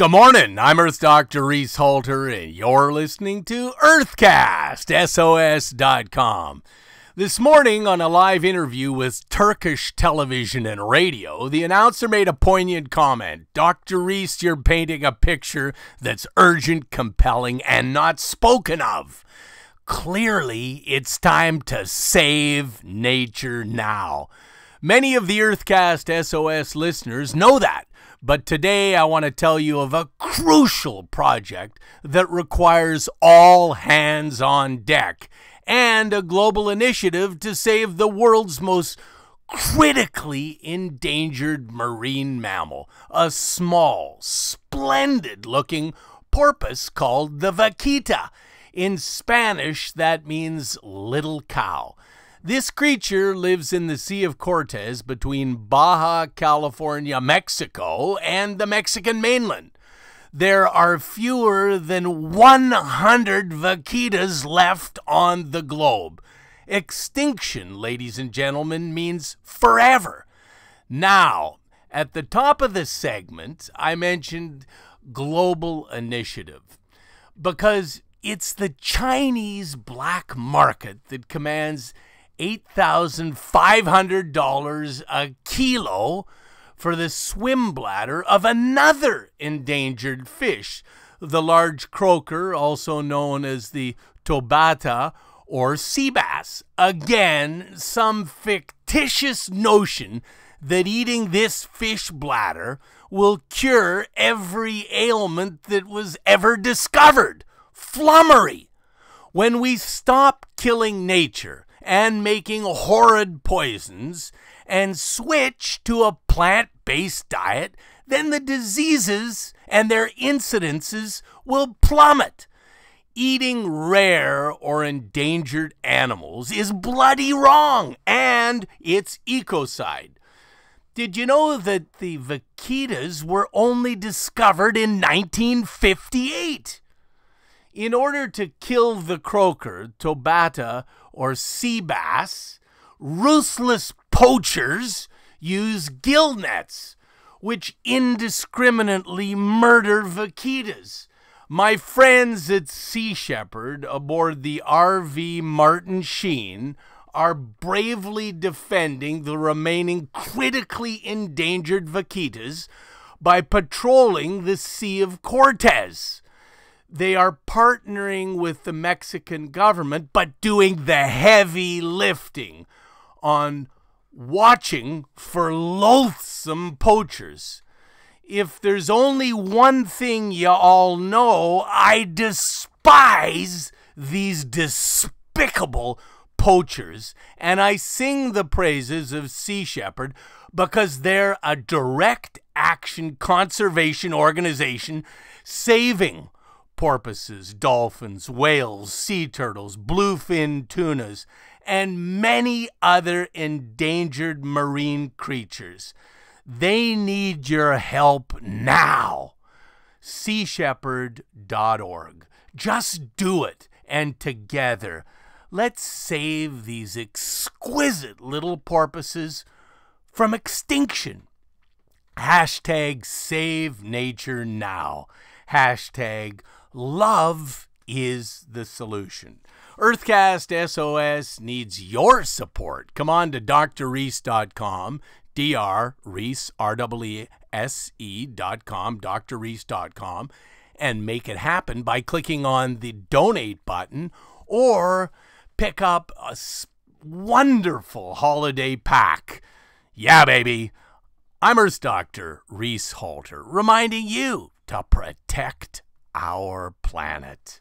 Good morning. I'm Earth Dr. Reese Halter, and you're listening to EarthcastSOS.com. This morning, on a live interview with Turkish television and radio, the announcer made a poignant comment. Dr. Reese, you're painting a picture that's urgent, compelling, and not spoken of. Clearly, it's time to save nature now. Many of the Earthcast SOS listeners know that. But today I want to tell you of a crucial project that requires all hands on deck and a global initiative to save the world's most critically endangered marine mammal, a small, splendid looking porpoise called the vaquita. In Spanish, that means little cow. This creature lives in the Sea of Cortez between Baja California, Mexico, and the Mexican mainland. There are fewer than 100 vaquitas left on the globe. Extinction, ladies and gentlemen, means forever. Now, at the top of the segment, I mentioned global initiative because it's the Chinese black market that commands $8,500 a kilo for the swim bladder of another endangered fish, the large croaker, also known as the totoaba or sea bass. Again, some fictitious notion that eating this fish bladder will cure every ailment that was ever discovered. Flummery! When we stop killing nature and making horrid poisons and switch to a plant based diet, then the diseases and their incidences will plummet. Eating rare or endangered animals is bloody wrong and it's ecocide. Did you know that the vaquitas were only discovered in 1958? In order to kill the croaker, totoaba, or sea bass, ruthless poachers use gill nets, which indiscriminately murder vaquitas. My friends at Sea Shepherd aboard the RV Martin Sheen are bravely defending the remaining critically endangered vaquitas by patrolling the Sea of Cortez they are partnering with the Mexican government, but doing the heavy lifting on watching for loathsome poachers. If there's only one thing you all know, I despise these despicable poachers, and I sing the praises of Sea Shepherd because they're a direct action conservation organization saving porpoises, dolphins, whales, sea turtles, bluefin tunas, and many other endangered marine creatures. They need your help now. SeaShepherd.org. Just do it, and together, let's save these exquisite little porpoises from extinction. Hashtag Save Nature Now. Hashtag Love is the solution. Earthcast SOS needs your support. Come on to drreese.com, dr reese drreese.com and make it happen by clicking on the donate button or pick up a wonderful holiday pack. Yeah, baby. I'm Earth Doctor Reese Halter, reminding you to protect our planet.